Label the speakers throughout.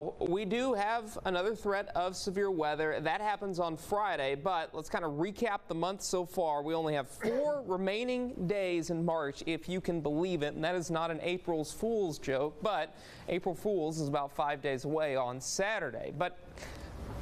Speaker 1: We do have another threat of severe weather. That happens on Friday, but let's kind of recap the month so far. We only have four remaining days in March, if you can believe it, and that is not an April's Fool's joke, but April Fool's is about five days away on Saturday. But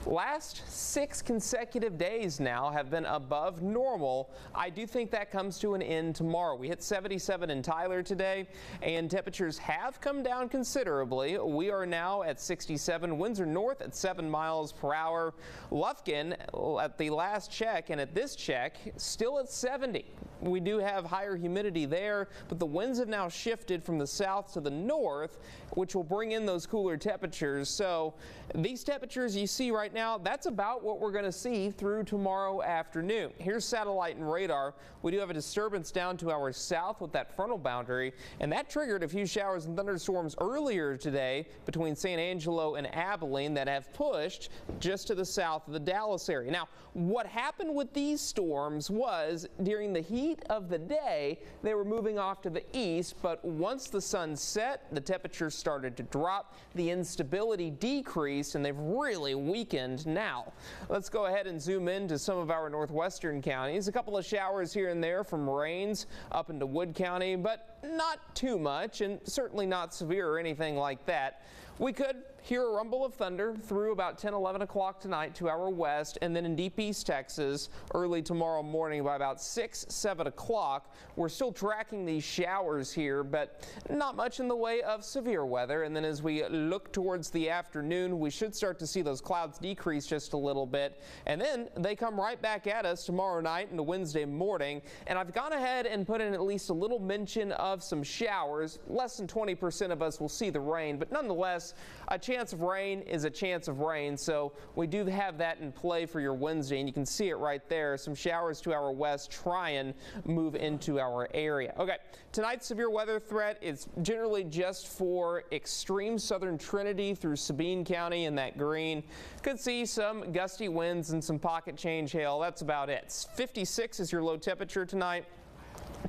Speaker 1: last six consecutive days now have been above normal. I do think that comes to an end tomorrow. We hit 77 in Tyler today, and temperatures have come down considerably. We are now at 67. Winds are north at 7 miles per hour. Lufkin, at the last check and at this check, still at 70. We do have higher humidity there, but the winds have now shifted from the south to the north, which will bring in those cooler temperatures. So these temperatures you see right now, that's about what we're going to see through tomorrow afternoon. Here's satellite and radar. We do have a disturbance down to our south with that frontal boundary, and that triggered a few showers and thunderstorms earlier today between San Angelo and Abilene that have pushed just to the south of the Dallas area. Now, what happened with these storms was during the heat of the day, they were moving off to the east, but once the sun set, the temperatures started to drop, the instability decreased, and they've really weakened now. Let's go ahead and zoom in to some of our northwestern counties. A couple of showers here and there from rains up into Wood County, but not too much and certainly not severe or anything like that. We could hear a rumble of thunder through about 10, 11 o'clock tonight to our west, and then in deep east Texas early tomorrow morning by about 6, 7 o'clock. We're still tracking these showers here, but not much in the way of severe weather. And then as we look towards the afternoon, we should start to see those clouds decrease just a little bit. And then they come right back at us tomorrow night into Wednesday morning. And I've gone ahead and put in at least a little mention of some showers. Less than 20% of us will see the rain, but nonetheless, a chance of rain is a chance of rain, so we do have that in play for your Wednesday, and you can see it right there. Some showers to our west try and move into our area. Okay, tonight's severe weather threat is generally just for extreme southern Trinity through Sabine County and that green. Could see some gusty winds and some pocket change hail. That's about it. 56 is your low temperature tonight.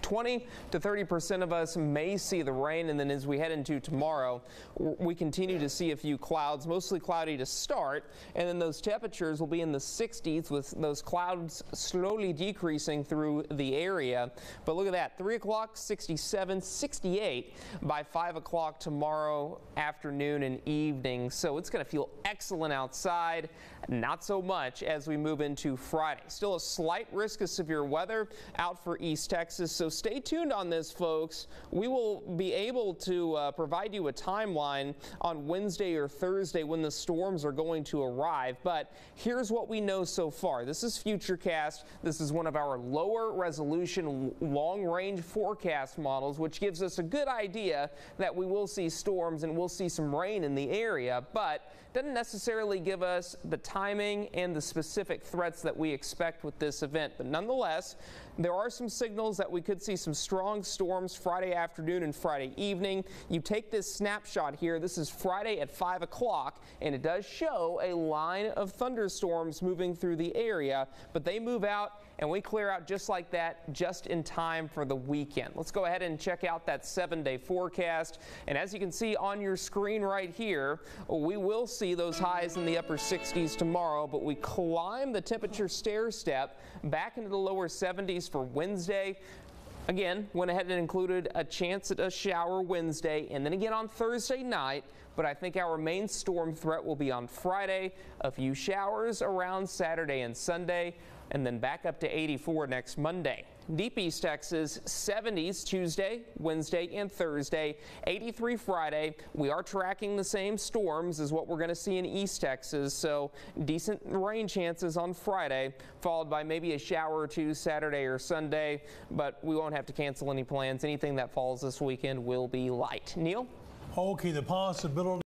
Speaker 1: 20 to 30 percent of us may see the rain, and then as we head into tomorrow, we continue to see a few clouds, mostly cloudy to start, and then those temperatures will be in the 60s with those clouds slowly decreasing through the area. But look at that, 3 o'clock, 67, 68 by 5 o'clock tomorrow afternoon and evening. So it's going to feel excellent outside, not so much as we move into Friday. Still a slight risk of severe weather out for East Texas. So so stay tuned on this, folks. We will be able to uh, provide you a timeline on Wednesday or Thursday when the storms are going to arrive. But here's what we know so far. This is Futurecast. This is one of our lower resolution long range forecast models, which gives us a good idea that we will see storms and we'll see some rain in the area, but doesn't necessarily give us the timing and the specific threats that we expect with this event. But nonetheless, there are some signals that we could see some strong storms Friday afternoon and Friday evening. You take this snapshot here. This is Friday at 5 o'clock, and it does show a line of thunderstorms moving through the area, but they move out and we clear out just like that just in time for the weekend. Let's go ahead and check out that seven day forecast. And as you can see on your screen right here, we will see those highs in the upper 60s tomorrow, but we climb the temperature stair step back into the lower 70s for Wednesday. Again, went ahead and included a chance at a shower Wednesday and then again on Thursday night, but I think our main storm threat will be on Friday. A few showers around Saturday and Sunday, and then back up to 84 next Monday. Deep East Texas, 70s Tuesday, Wednesday, and Thursday, 83 Friday. We are tracking the same storms as what we're going to see in East Texas, so decent rain chances on Friday, followed by maybe a shower or two Saturday or Sunday, but we won't have to cancel any plans. Anything that falls this weekend will be light. Neil?
Speaker 2: Okay, the possibility